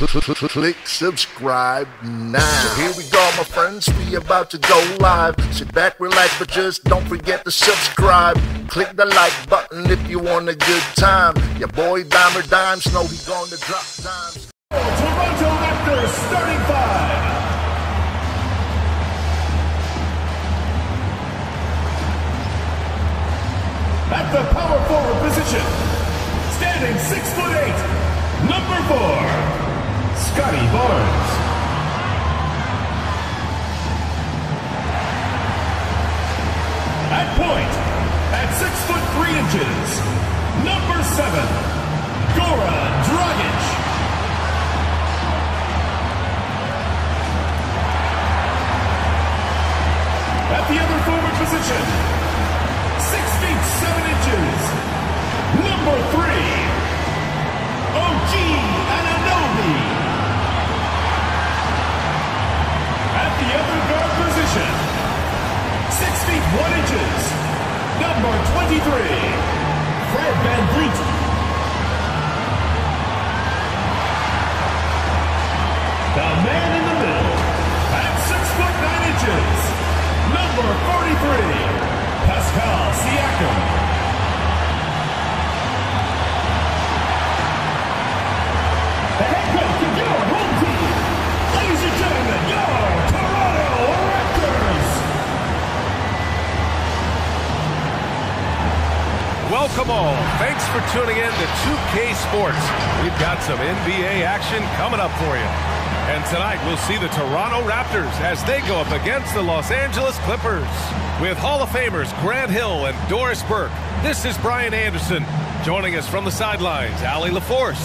Click subscribe now. So here we go, my friends. We about to go live. Sit back, relax, but just don't forget to subscribe. Click the like button if you want a good time. Your boy Dimer Dimes know he gonna drop dimes. Toronto Raptors starting five. At the power forward position, standing six foot eight, number four, Scottie Barnes. At point, at 6 foot 3 inches, number 7, one inches, number 23, Fred Van Vliet. The man in the middle, at six foot nine inches, number 43, Pascal Siakam. Welcome all. Thanks for tuning in to 2K Sports. We've got some NBA action coming up for you. And tonight we'll see the Toronto Raptors as they go up against the Los Angeles Clippers. With Hall of Famers Grant Hill and Doris Burke, this is Brian Anderson. Joining us from the sidelines, Allie LaForce.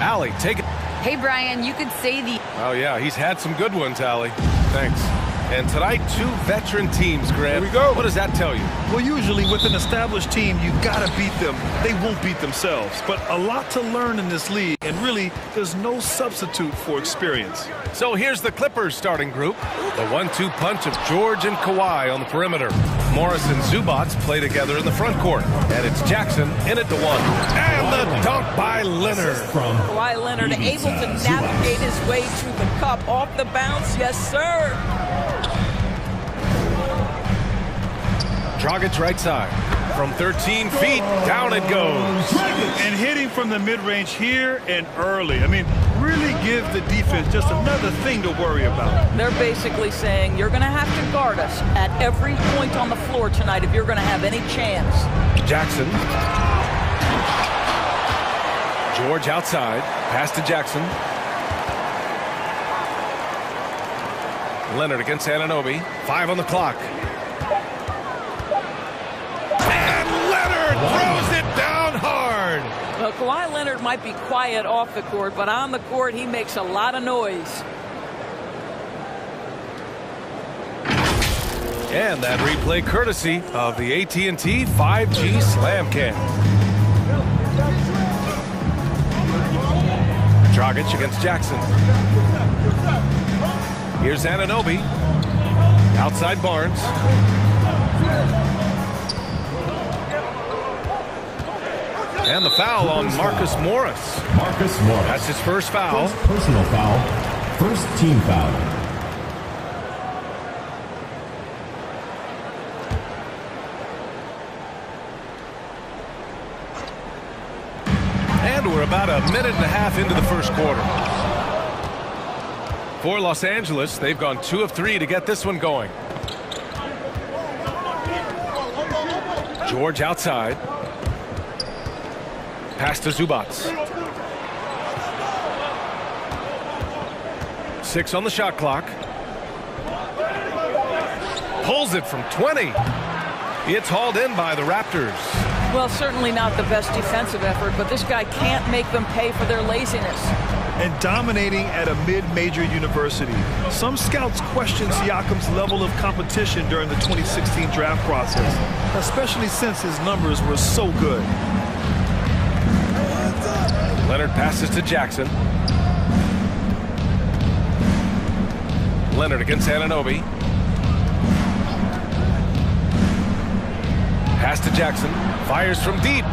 Allie, take it. Hey, Brian, you could say the Oh, yeah, he's had some good ones, Allie. Thanks. And tonight, two veteran teams, Grant. Here we go. What does that tell you? Well, usually with an established team, you gotta beat them. They won't beat themselves. But a lot to learn in this league, and really, there's no substitute for experience. So here's the Clippers starting group. The one-two punch of George and Kawhi on the perimeter. Morris and Zubac play together in the front court. And it's Jackson in at the one. And the dunk by Leonard. From Kawhi Leonard able to uh, navigate his way to the cup off the bounce. Yes, sir. Dragic right side. From 13 feet, down it goes. And hitting from the mid-range here and early. I mean, really give the defense just another thing to worry about. They're basically saying you're going to have to guard us at every point on the floor tonight if you're going to have any chance. Jackson. George outside. Pass to Jackson. Leonard against Anunoby. Five on the clock. And Leonard throws it down hard. Well, Kawhi Leonard might be quiet off the court, but on the court he makes a lot of noise. And that replay courtesy of the AT&T 5G Slam Dragic against Jackson. Here's Anunoby. Outside Barnes. And the foul on Marcus Morris. Marcus Morris. That's his first foul. First personal foul. First team foul. And we're about a minute and a half into the first quarter. For Los Angeles, they've gone two of three to get this one going. George outside. Pass to Zubac. Six on the shot clock. Pulls it from 20. It's hauled in by the Raptors. Well, certainly not the best defensive effort, but this guy can't make them pay for their laziness. And dominating at a mid-major university. Some scouts question Siakam's level of competition during the 2016 draft process, especially since his numbers were so good. Leonard passes to Jackson. Leonard against Anunoby. Pass to Jackson. Fires from deep.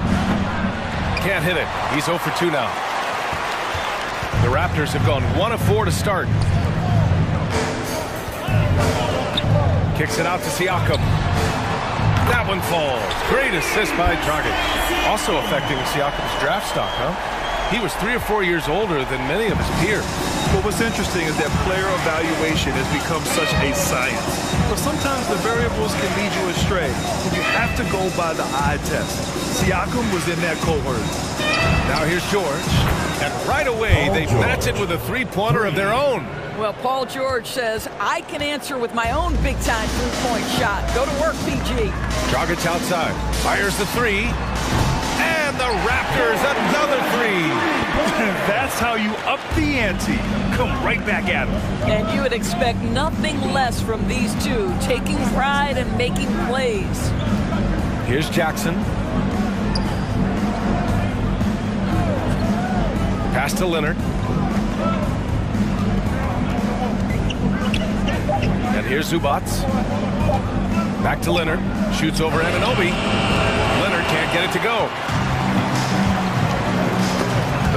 Can't hit it. He's 0 for 2 now. The Raptors have gone one of four to start. Kicks it out to Siakam. That one falls. Great assist by Dragic. Also affecting Siakam's draft stock, huh? He was three or four years older than many of his peers. But what's interesting is that player evaluation has become such a science. But sometimes the variables can lead you astray. You have to go by the eye test. Siakam was in that cohort. Now here's George. And right away, they match it with a three-pointer of their own. Well, Paul George says, I can answer with my own big-time three-point shot. Go to work, PG. Dragic outside. Fires the three. And the Raptors another three. That's how you up the ante. Come right back at them. And you would expect nothing less from these two, taking pride and making plays. Here's Jackson. Pass to Leonard. And here's Zubac. Back to Leonard. Shoots over Anunoby. Leonard can't get it to go.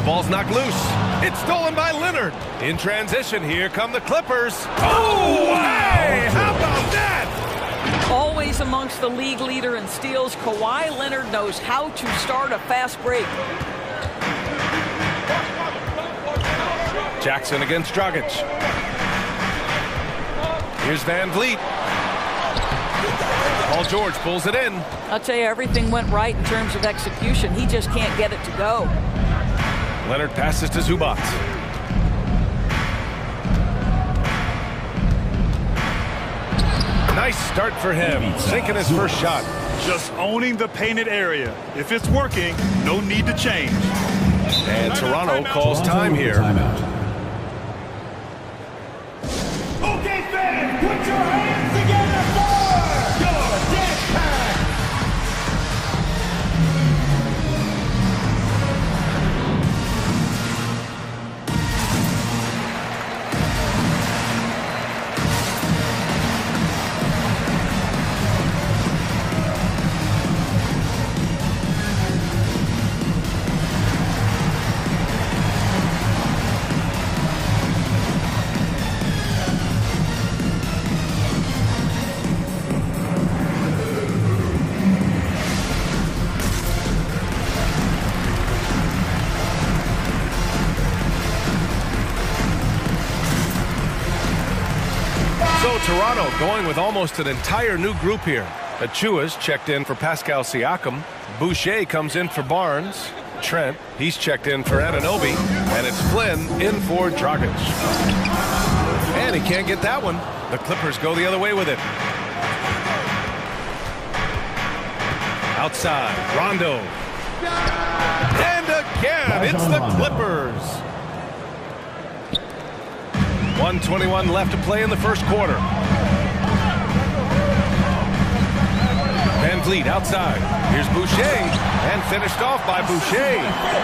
Ball's knocked loose. It's stolen by Leonard. In transition, here come the Clippers. Oh, hey! How about that? Always amongst the league leader in steals, Kawhi Leonard knows how to start a fast break. Jackson against Dragic. Here's VanVleet. Paul George pulls it in. I'll tell you, everything went right in terms of execution. He just can't get it to go. Leonard passes to Zubac. Nice start for him, sinking his first shot. Just owning the painted area. If it's working, no need to change. And Toronto calls time here. Timeout. Toronto going with almost an entire new group here. Achiuwa's checked in for Pascal Siakam. Boucher comes in for Barnes. Trent, he's checked in for Anunoby. And it's Flynn in for Dragic. And he can't get that one. The Clippers go the other way with it. Outside, Rondo. And again, it's the Clippers. 121 left to play in the first quarter. VanVleet outside. Here's Boucher. And finished off by Boucher.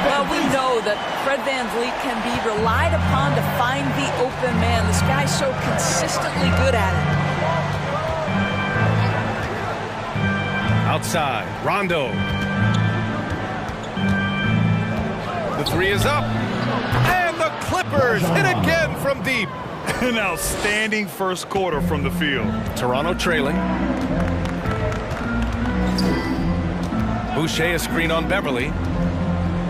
Well, we know that Fred VanVleet can be relied upon to find the open man. This guy's so consistently good at it. Outside. Rondo. The three is up. And the Clippers hit again from deep. An outstanding first quarter from the field. Toronto trailing. Boucher a screen on Beverley.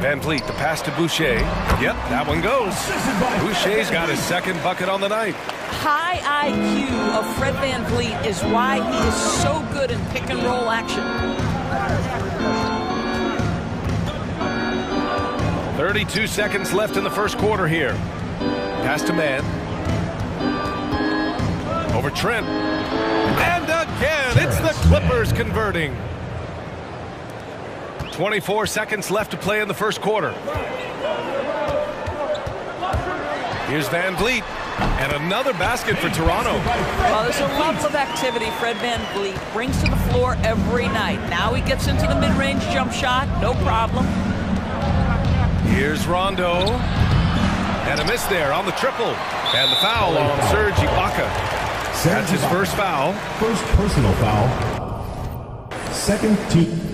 Van Vliet, the pass to Boucher. Yep, that one goes. Boucher's got his second bucket on the night. High IQ of Fred VanVleet is why he is so good in pick and roll action. 32 seconds left in the first quarter here. Pass to Mann. Over Trent. And again, it's the Clippers converting. 24 seconds left to play in the first quarter. Here's VanVleet. And another basket for Toronto. Well, there's a level of activity Fred Van Vliet brings to the floor every night. Now he gets into the mid-range jump shot, no problem. Here's Rondo. And a miss there on the triple. And the foul on Serge Ibaka. That's his first foul. First personal foul. Second team.